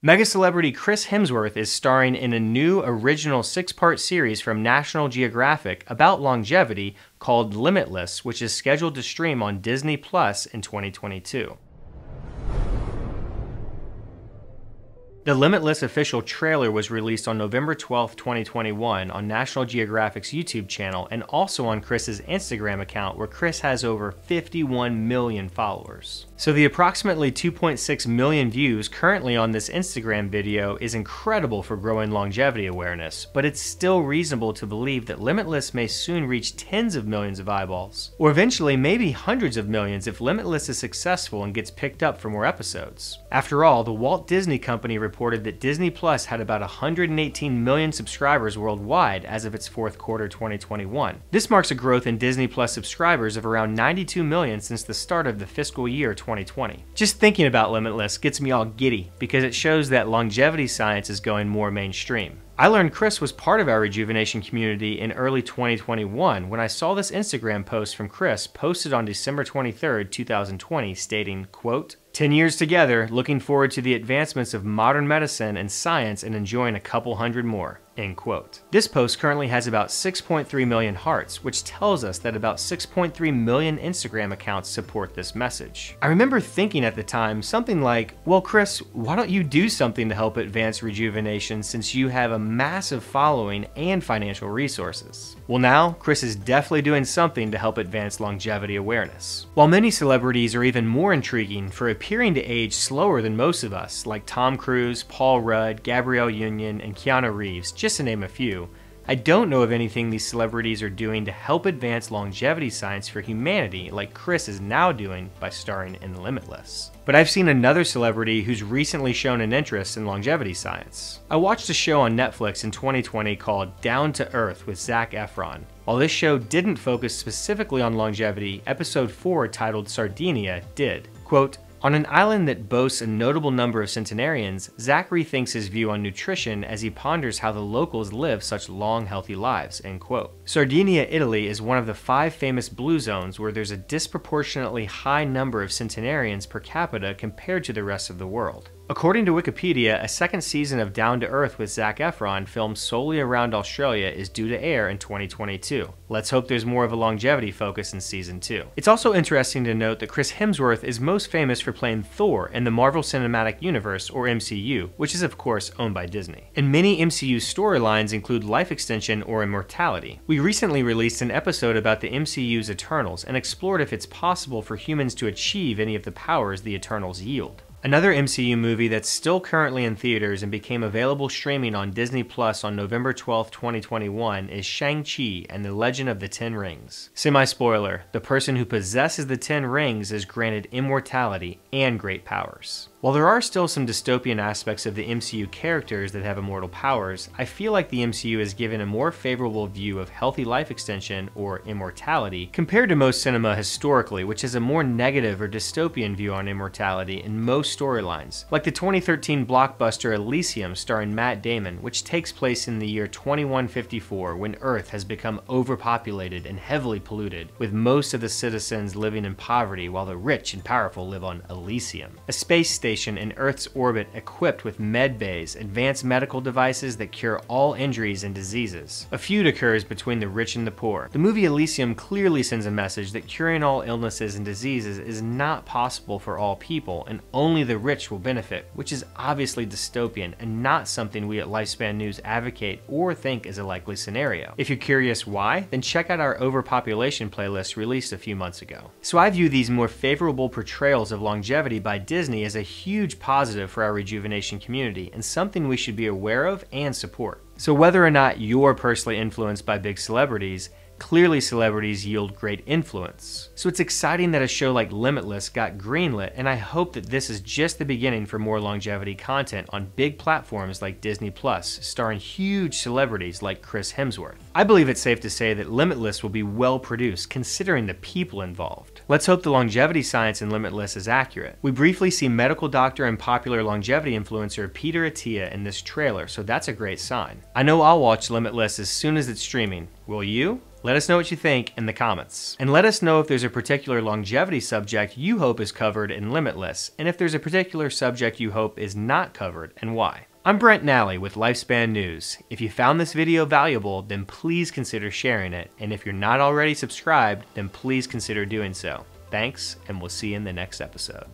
Mega celebrity Chris Hemsworth is starring in a new original six part series from National Geographic about longevity called Limitless, which is scheduled to stream on Disney Plus in 2022. The Limitless official trailer was released on November 12, 2021 on National Geographic's YouTube channel and also on Chris's Instagram account where Chris has over 51 million followers. So the approximately 2.6 million views currently on this Instagram video is incredible for growing longevity awareness, but it's still reasonable to believe that Limitless may soon reach tens of millions of eyeballs, or eventually maybe hundreds of millions if Limitless is successful and gets picked up for more episodes. After all, the Walt Disney Company reported that Disney Plus had about 118 million subscribers worldwide as of its fourth quarter 2021. This marks a growth in Disney Plus subscribers of around 92 million since the start of the fiscal year 2020. Just thinking about Limitless gets me all giddy because it shows that longevity science is going more mainstream. I learned Chris was part of our rejuvenation community in early 2021 when I saw this Instagram post from Chris posted on December 23, 2020 stating, quote, 10 years together, looking forward to the advancements of modern medicine and science and enjoying a couple hundred more. End quote. This post currently has about 6.3 million hearts, which tells us that about 6.3 million Instagram accounts support this message. I remember thinking at the time something like, well, Chris, why don't you do something to help advance rejuvenation since you have a massive following and financial resources? Well, now, Chris is definitely doing something to help advance longevity awareness. While many celebrities are even more intriguing for appearing to age slower than most of us, like Tom Cruise, Paul Rudd, Gabrielle Union, and Keanu Reeves, just to name a few, I don't know of anything these celebrities are doing to help advance longevity science for humanity like Chris is now doing by starring in Limitless. But I've seen another celebrity who's recently shown an interest in longevity science. I watched a show on Netflix in 2020 called Down to Earth with Zac Efron. While this show didn't focus specifically on longevity, episode 4 titled Sardinia did. Quote, on an island that boasts a notable number of centenarians, Zac rethinks his view on nutrition as he ponders how the locals live such long, healthy lives. End quote. Sardinia, Italy is one of the five famous blue zones where there's a disproportionately high number of centenarians per capita compared to the rest of the world. According to Wikipedia, a second season of Down to Earth with Zac Efron, filmed solely around Australia, is due to air in 2022. Let's hope there's more of a longevity focus in season 2. It's also interesting to note that Chris Hemsworth is most famous for playing Thor in the Marvel Cinematic Universe, or MCU, which is of course owned by Disney. And many MCU storylines include life extension or immortality. We recently released an episode about the MCU's Eternals and explored if it's possible for humans to achieve any of the powers the Eternals yield. Another MCU movie that's still currently in theaters and became available streaming on Disney Plus on November 12, 2021 is Shang-Chi and the Legend of the Ten Rings. Semi-spoiler, the person who possesses the Ten Rings is granted immortality and great powers. While there are still some dystopian aspects of the MCU characters that have immortal powers, I feel like the MCU is given a more favorable view of healthy life extension or immortality compared to most cinema historically, which has a more negative or dystopian view on immortality in most storylines, like the 2013 blockbuster Elysium starring Matt Damon, which takes place in the year 2154 when Earth has become overpopulated and heavily polluted, with most of the citizens living in poverty while the rich and powerful live on Elysium, a space station station in Earth's orbit equipped with med bays, advanced medical devices that cure all injuries and diseases. A feud occurs between the rich and the poor. The movie Elysium clearly sends a message that curing all illnesses and diseases is not possible for all people, and only the rich will benefit, which is obviously dystopian and not something we at Lifespan News advocate or think is a likely scenario. If you're curious why, then check out our overpopulation playlist released a few months ago. So I view these more favorable portrayals of longevity by Disney as a huge positive for our rejuvenation community and something we should be aware of and support. So whether or not you're personally influenced by big celebrities, Clearly, celebrities yield great influence. So it's exciting that a show like Limitless got greenlit, and I hope that this is just the beginning for more longevity content on big platforms like Disney Plus, starring huge celebrities like Chris Hemsworth. I believe it's safe to say that Limitless will be well produced considering the people involved. Let's hope the longevity science in Limitless is accurate. We briefly see medical doctor and popular longevity influencer Peter Attia in this trailer, so that's a great sign. I know I'll watch Limitless as soon as it's streaming. Will you? Let us know what you think in the comments. And let us know if there's a particular longevity subject you hope is covered in Limitless, and if there's a particular subject you hope is not covered and why. I'm Brent Nally with Lifespan News. If you found this video valuable, then please consider sharing it, and if you're not already subscribed, then please consider doing so. Thanks, and we'll see you in the next episode.